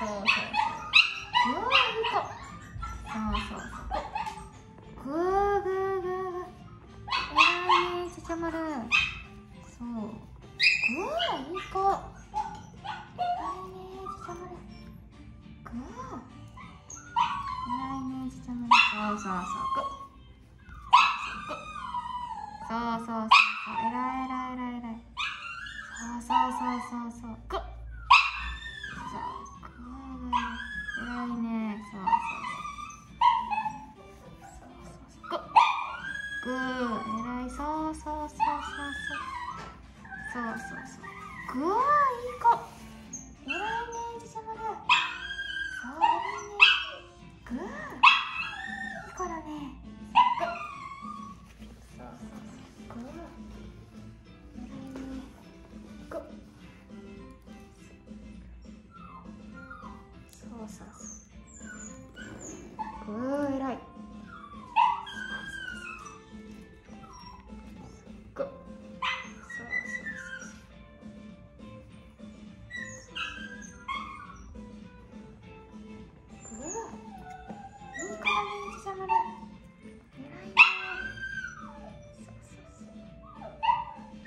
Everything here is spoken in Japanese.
そうそうそうグーそう。そうそうグーグーグーグー偉いねちゃちゃまるそうグーいい子偉いねうそちゃまるう。ーういねそうちゃまるそうそうそうそうそうそうそうそうそうそいそいそい。そうそうそうそう。そうグッグーグー偉いそうそうそうそう。そうそうそうそう。グーいい子。偉いねじちゃまるそう偉いねグー。いい子だね。そうそうそうグー